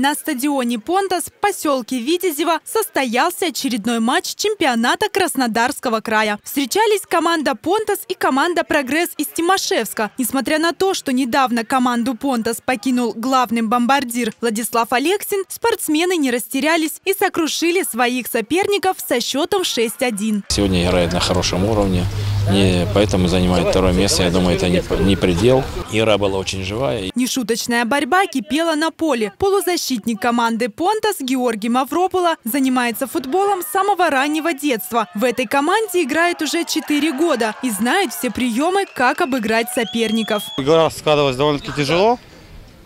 На стадионе «Понтас» в поселке Витязево состоялся очередной матч чемпионата Краснодарского края. Встречались команда «Понтас» и команда «Прогресс» из Тимошевска. Несмотря на то, что недавно команду «Понтас» покинул главный бомбардир Владислав Алексин, спортсмены не растерялись и сокрушили своих соперников со счетом 6-1. Сегодня играет на хорошем уровне, не, поэтому занимает второе место. Я думаю, это не, не предел. Игра была очень живая. Нешуточная борьба кипела на поле. Полузащитник Защитник команды «Понтас» Георгий Мавропола занимается футболом с самого раннего детства. В этой команде играет уже 4 года и знает все приемы, как обыграть соперников. Игра складывалась довольно-таки тяжело,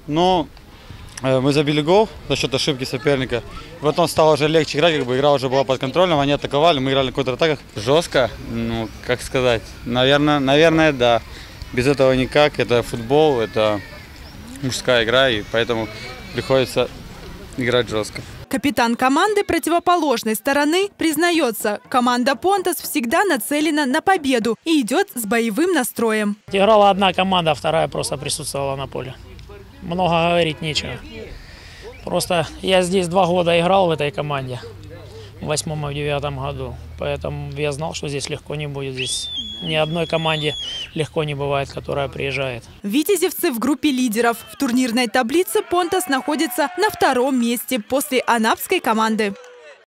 но мы забили гол за счет ошибки соперника. Потом стало уже легче играть, как бы игра уже была под контролем, они атаковали, мы играли на контратаках. Жестко, ну, как сказать, наверное, наверное, да. Без этого никак, это футбол, это мужская игра, и поэтому приходится играть жестко. Капитан команды противоположной стороны признается, команда «Понтас» всегда нацелена на победу и идет с боевым настроем. Играла одна команда, вторая просто присутствовала на поле. Много говорить нечего. Просто я здесь два года играл в этой команде, в восьмом и в девятом году. Поэтому я знал, что здесь легко не будет. Здесь ни одной команде легко не бывает, которая приезжает. Витязевцы в группе лидеров. В турнирной таблице «Понтас» находится на втором месте после анапской команды.